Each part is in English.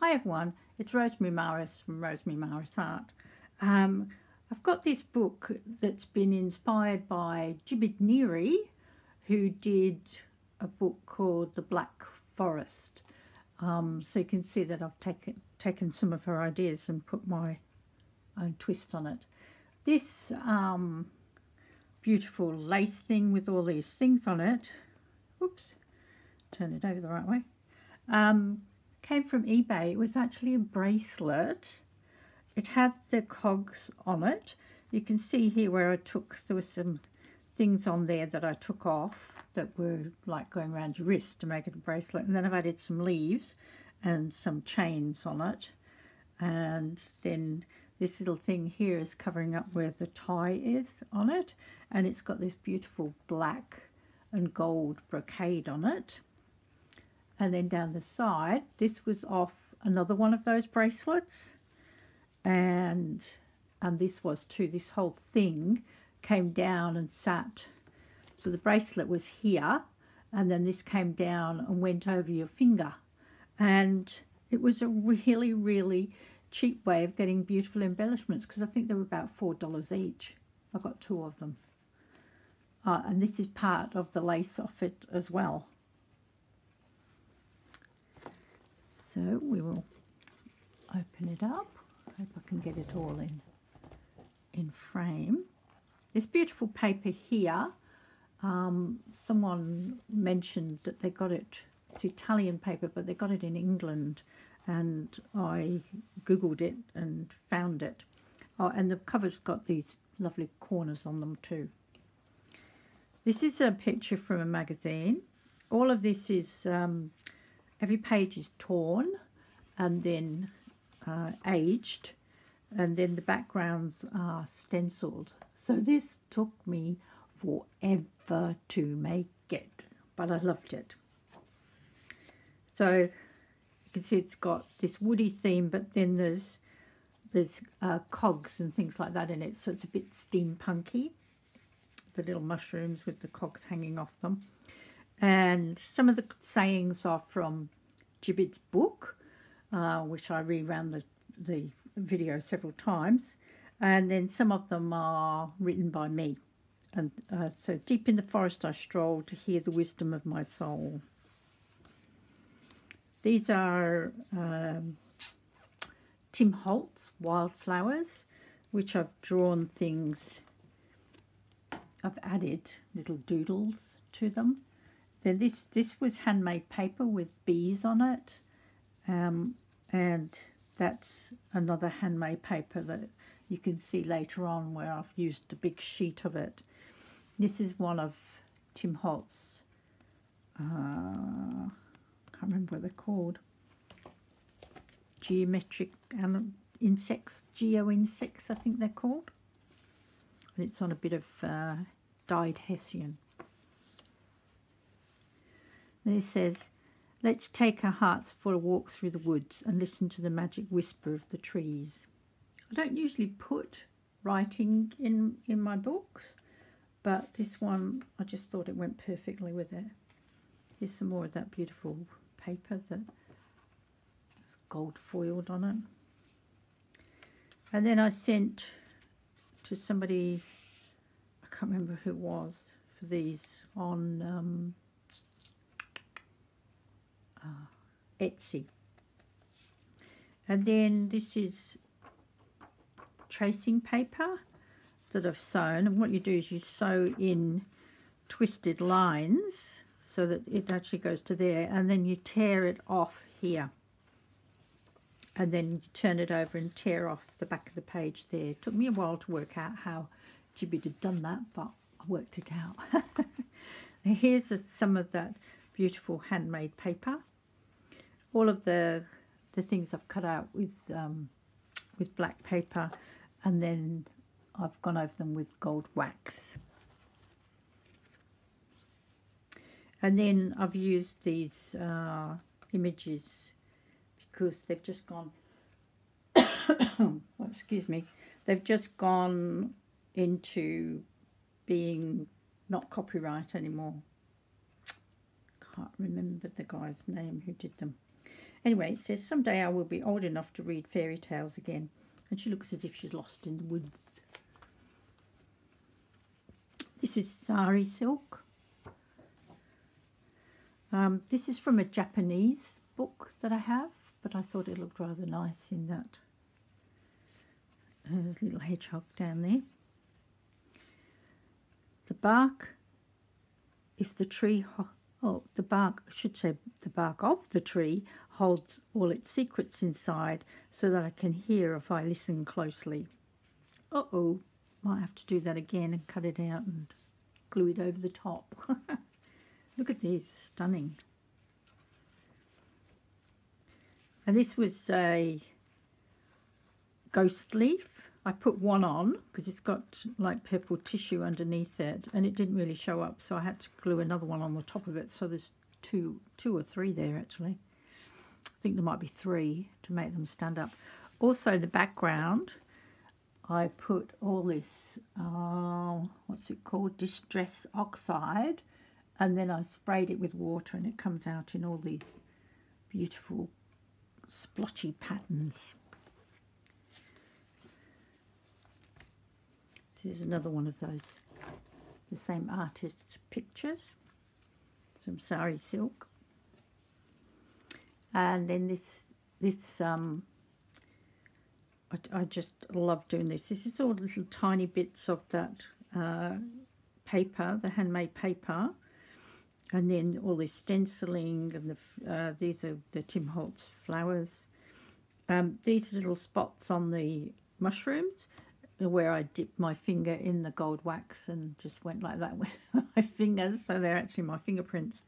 Hi everyone, it's Rosemary Maris from Rosemary Maris Art. Um, I've got this book that's been inspired by Jibid Neary, who did a book called The Black Forest. Um, so you can see that I've taken taken some of her ideas and put my own twist on it. This um, beautiful lace thing with all these things on it, oops, turn it over the right way, um, came from eBay. It was actually a bracelet. It had the cogs on it. You can see here where I took, there were some things on there that I took off that were like going around your wrist to make it a bracelet. And then I've added some leaves and some chains on it. And then this little thing here is covering up where the tie is on it. And it's got this beautiful black and gold brocade on it and then down the side this was off another one of those bracelets. And and this was too. This whole thing came down and sat. So the bracelet was here and then this came down and went over your finger. And it was a really really cheap way of getting beautiful embellishments because I think they were about four dollars each. I got two of them. Uh, and this is part of the lace off it as well So we will open it up. Hope I can get it all in in frame. This beautiful paper here, um, someone mentioned that they got it, it's Italian paper, but they got it in England and I googled it and found it. Oh, and the cover's got these lovely corners on them too. This is a picture from a magazine. All of this is um, every page is torn and then uh, aged and then the backgrounds are stenciled. So this took me forever to make it, but I loved it. So you can see it's got this woody theme, but then there's there's uh, cogs and things like that in it, so it's a bit steampunky. The little mushrooms with the cogs hanging off them. And some of the sayings are from Jibid's book, uh, which I reran the, the video several times. And then some of them are written by me. And uh, so deep in the forest I stroll to hear the wisdom of my soul. These are um, Tim Holtz wildflowers, which I've drawn things, I've added little doodles to them. Then this, this was handmade paper with bees on it. Um, and that's another handmade paper that you can see later on where I've used a big sheet of it. This is one of Tim Holtz. Uh, can't remember what they're called. Geometric um, insects, geo insects, I think they're called. And it's on a bit of uh, dyed hessian. And it says, Let's take our hearts for a walk through the woods and listen to the magic whisper of the trees. I don't usually put writing in, in my books, but this one, I just thought it went perfectly with it. Here's some more of that beautiful paper that gold foiled on it. And then I sent to somebody, I can't remember who it was, for these on um, uh, Etsy. And then this is tracing paper that I've sewn. And what you do is you sew in twisted lines so that it actually goes to there. And then you tear it off here. And then you turn it over and tear off the back of the page there. It took me a while to work out how Jibid had done that, but I worked it out. here's a, some of that beautiful handmade paper all of the the things I've cut out with um, with black paper and then I've gone over them with gold wax. And then I've used these uh, images because they've just gone, excuse me, they've just gone into being not copyright anymore. Can't remember the guy's name who did them. Anyway, it says, Someday I will be old enough to read fairy tales again. And she looks as if she's lost in the woods. This is sari silk. Um, this is from a Japanese book that I have, but I thought it looked rather nice in that uh, little hedgehog down there. The bark, if the tree, oh, the bark, I should say the bark of the tree holds all its secrets inside so that I can hear if I listen closely. Uh-oh, might have to do that again and cut it out and glue it over the top. Look at this, stunning. And this was a ghost leaf. I put one on because it's got like purple tissue underneath it and it didn't really show up so I had to glue another one on the top of it. So there's two two or three there actually. I think there might be three to make them stand up. Also the background I put all this uh, what's it called? Distress oxide and then I sprayed it with water and it comes out in all these beautiful splotchy patterns Here's another one of those, the same artist's pictures, some sari silk. And then this, this, um, I, I just love doing this. This is all little tiny bits of that uh, paper, the handmade paper. And then all this stenciling and the, uh, these are the Tim Holtz flowers. Um, these little spots on the mushrooms where I dipped my finger in the gold wax and just went like that with my fingers. So they're actually my fingerprints.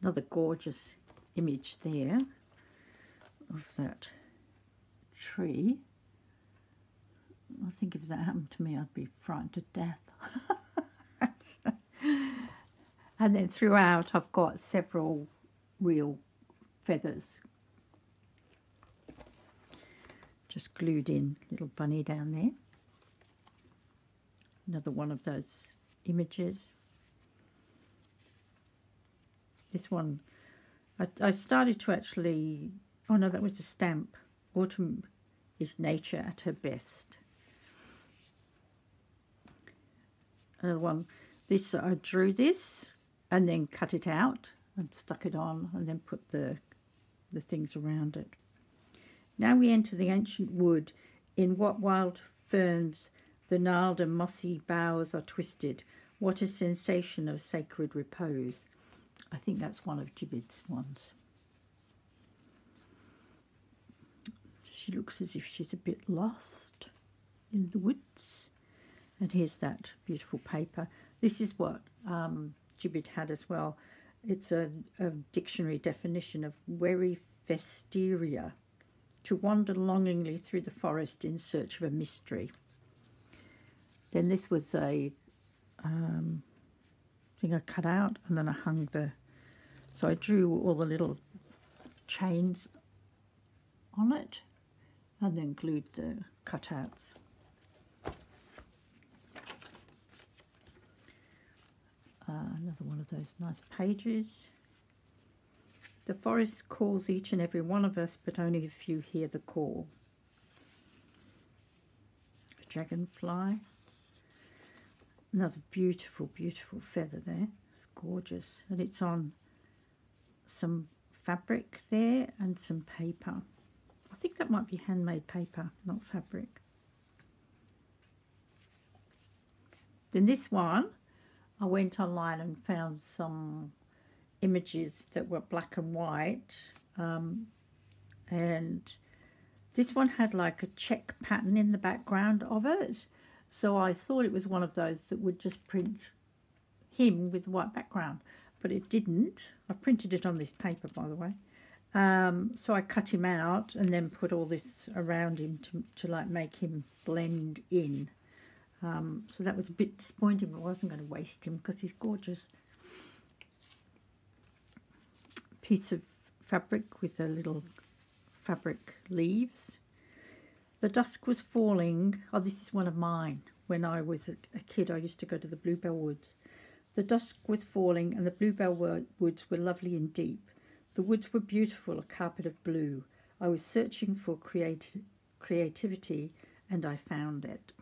Another gorgeous image there of that tree. I think if that happened to me, I'd be frightened to death. and then throughout, I've got several real feathers just glued in little bunny down there. Another one of those images. This one, I, I started to actually, oh no, that was a stamp. Autumn is nature at her best. Another one, this, I drew this and then cut it out and stuck it on and then put the, the things around it. Now we enter the ancient wood in what wild ferns the gnarled and mossy boughs are twisted. What a sensation of sacred repose. I think that's one of Jibid's ones. She looks as if she's a bit lost in the woods. And here's that beautiful paper. This is what um, Jibid had as well. It's a, a dictionary definition of Weryfesteria to wander longingly through the forest in search of a mystery. Then this was a um, thing I cut out and then I hung the, so I drew all the little chains on it and then glued the cutouts. Uh, another one of those nice pages. The forest calls each and every one of us, but only a few hear the call. A dragonfly. Another beautiful, beautiful feather there. It's gorgeous. And it's on some fabric there and some paper. I think that might be handmade paper, not fabric. Then this one, I went online and found some images that were black and white um, and this one had like a check pattern in the background of it. So I thought it was one of those that would just print him with white background but it didn't. I printed it on this paper by the way. Um, so I cut him out and then put all this around him to, to like make him blend in. Um, so that was a bit disappointing but I wasn't going to waste him because he's gorgeous piece of fabric with a little fabric leaves. The dusk was falling. Oh, this is one of mine. When I was a, kid, I used to go to the Bluebell Woods. The dusk was falling and the Bluebell woods were lovely and deep. The The woods were beautiful, a carpet of blue. I was searching for creati- creativity and I found it.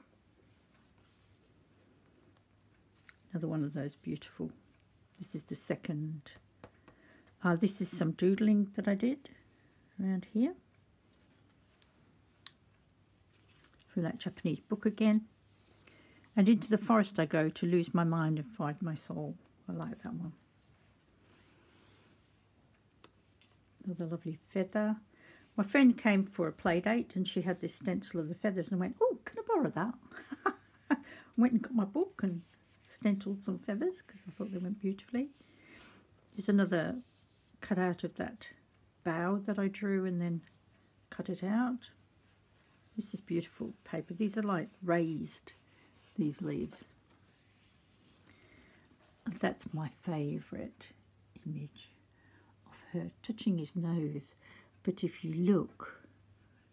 Another one of those beautiful. This is the second. Uh, this is some doodling that I did around here. From that Japanese book again. And into the forest I go to lose my mind and find my soul. I like that one. Another lovely feather. My friend came for a play date and she had this stencil of the feathers and went, oh, can I borrow that? went and got my book and stenciled some feathers because I thought they went beautifully. There's another cut out of that bough that I drew and then cut it out. This is beautiful paper. These are like raised, these leaves. That's my favourite image of her touching his nose. But if you look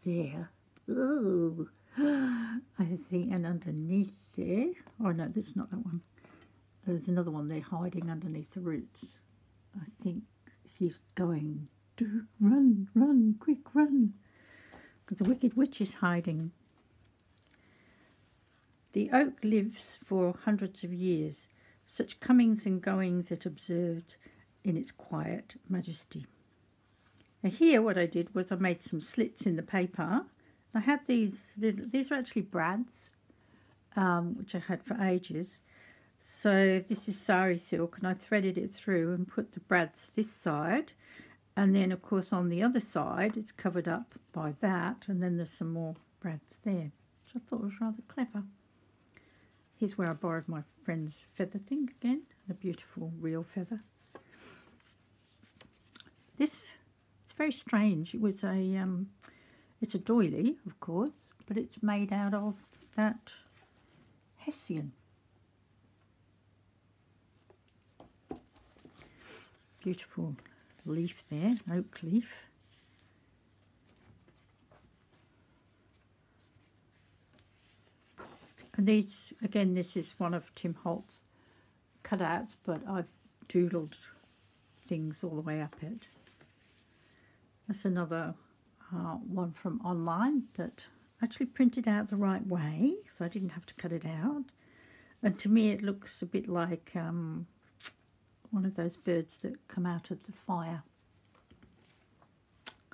there, oh, I think, and underneath there, oh no, that's not that one. There's another one there hiding underneath the roots. I think he's going, do run, run, quick, run. The wicked witch is hiding. The oak lives for hundreds of years. Such comings and goings it observed in its quiet majesty. Now here what I did was I made some slits in the paper. I had these, these were actually brads, um, which I had for ages. So this is sari silk and I threaded it through and put the brads this side. And then of course on the other side it's covered up by that and then there's some more brads there, which I thought was rather clever. Here's where I borrowed my friend's feather thing again, a beautiful real feather. This, it's very strange. It was a, um, it's a doily, of course, but it's made out of that hessian. Beautiful leaf there, oak leaf. And these, again, this is one of Tim Holtz cutouts, but I've doodled things all the way up it. That's another uh, one from online that actually printed out the right way, so I didn't have to cut it out. And to me it looks a bit like um, one of those birds that come out of the fire.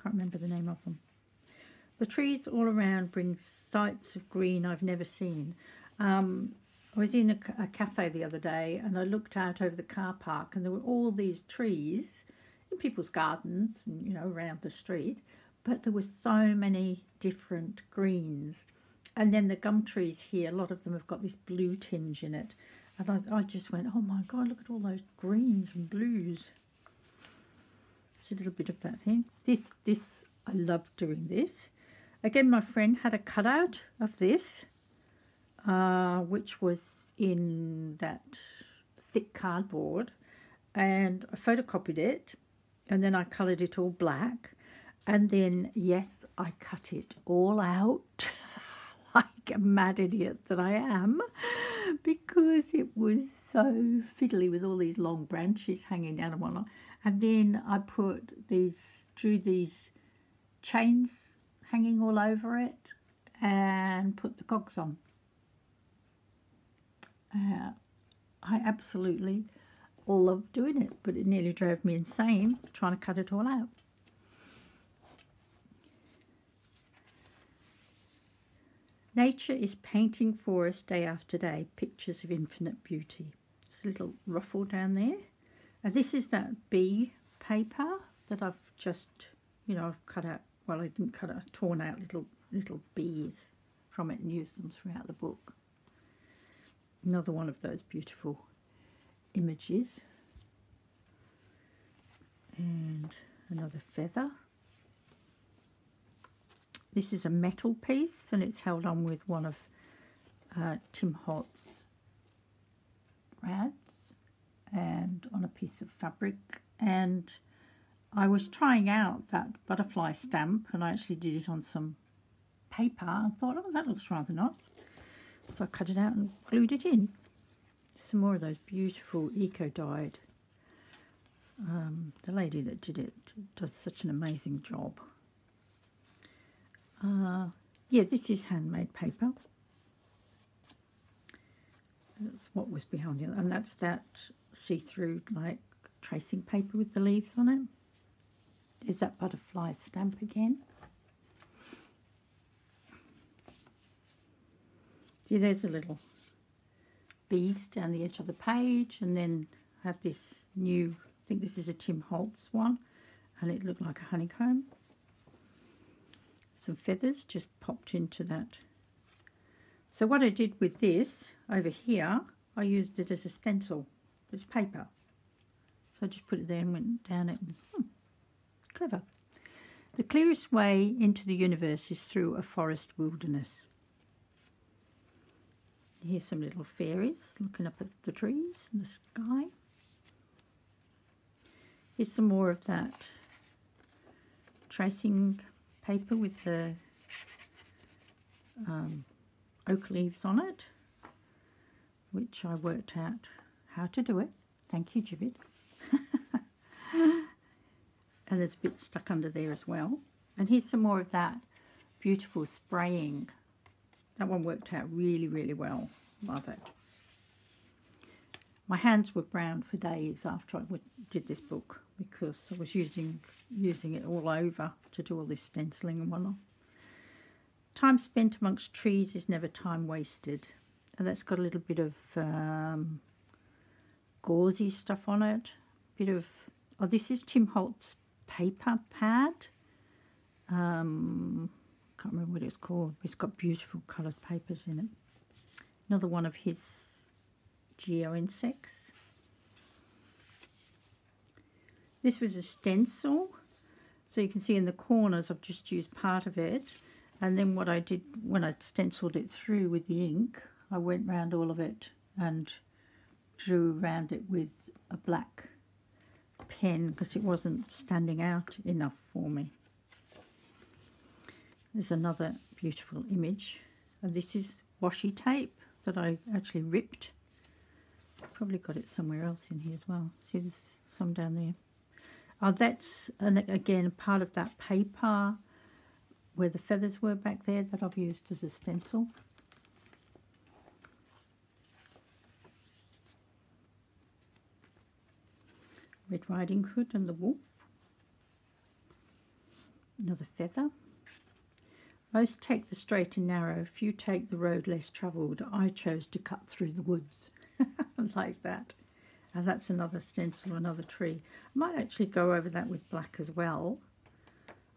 Can't remember the name of them. The trees all around bring sights of green I've never seen. Um, I was in a, a, cafe the other day and I looked out over the car park and there were all these trees in people's gardens, and, you know, around the street. But there were so many different greens. And then the gum trees here, a lot of them have got this blue tinge in it. And I, I just went, oh my God, look at all those greens and blues. It's a little bit of that thing. This, this, I love doing this. Again, my friend had a cutout of this, uh, which was in that thick cardboard. And I photocopied it and then I coloured it all black and then yes I cut it all out like a mad idiot that I am because it was so fiddly with all these long branches hanging down and whatnot and then I put these drew these chains hanging all over it and put the cogs on uh, I absolutely loved doing it, but it nearly drove me insane trying to cut it all out. Nature is painting for us day after day pictures of infinite beauty. There's a little ruffle down there. And this is that bee paper that I've just, you know, I've cut out, well, I didn't cut out, torn out little, little bees from it and used them throughout the book. Another one of those beautiful images and another feather. This is a metal piece and it's held on with one of uh, Tim Holtz brads and on a piece of fabric. And I was trying out that butterfly stamp and I actually did it on some paper and thought oh that looks rather nice. So I cut it out and glued it in. Some more of those beautiful eco-dyed Um, the lady that did it does such an amazing job. Uh, yeah, this is handmade paper. That's what was behind it, and that's that see-through like tracing paper with the leaves on it. There's that butterfly stamp again. See, there's a little bees down the edge of the page, and then I have this new, I think this is a Tim Holtz one, and it looked like a honeycomb. Some feathers just popped into that. So what I did with this over here, I used it as a stencil. It's paper. So I just put it there and went down it. Hmm, clever. The clearest way into the universe is through a forest wilderness. Here's some little fairies looking up at the trees and the sky. Here's some more of that tracing paper with the um, oak leaves on it, which I worked out how to do it. Thank you, Jibid. and there's a bit stuck under there as well. And here's some more of that beautiful spraying. That one worked out really, really well. Love it. My hands were brown for days after I did this book because I was using using it all over to do all this stenciling and whatnot. Time spent amongst trees is never time wasted. And that's got a little bit of um, gauzy stuff on it. Bit of, oh, this is Tim Holtz paper pad. Um, can't remember what it's called. It's got beautiful coloured papers in it. Another one of his geo insects. This was a stencil. So you can see in the corners I've just used part of it. And then what I did when I stenciled it through with the ink, I went round all of it and drew around it with a black pen because it wasn't standing out enough for me. There's another beautiful image. And this is washi tape that I actually ripped. Probably got it somewhere else in here as well. See, there's some down there. Oh, that's, again, part of that paper where the feathers were back there that I've used as a stencil. Red Riding Hood and the Wolf. Another feather. Most take the straight and narrow, few take the road less travelled. I chose to cut through the woods. Like that. And that's another stencil, another tree. I might actually go over that with black as well.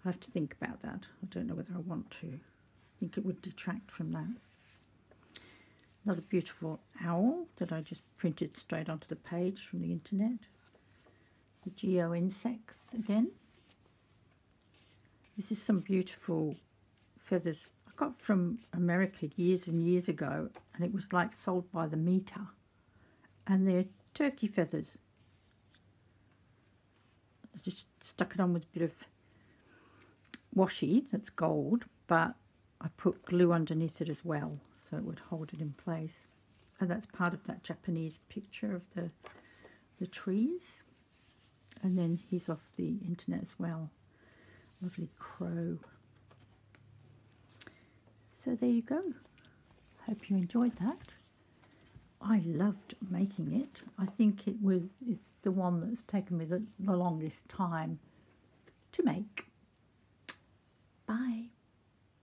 I have to think about that. I don't know whether I want to. I think it would detract from that. Another beautiful owl that I just printed straight onto the page from the internet. The geo insects again. This is some beautiful feathers I got from America years and years ago and it was like sold by the meter and they're turkey feathers. I just stuck it on with a bit of washi that's gold, but I put glue underneath it as well so it would hold it in place. And that's part of that Japanese picture of the, the trees. And then he's off the internet as well. Lovely crow. So there you go. Hope you enjoyed that. I loved making it. I think it was it's the one that's taken me the, the longest time to make. Bye.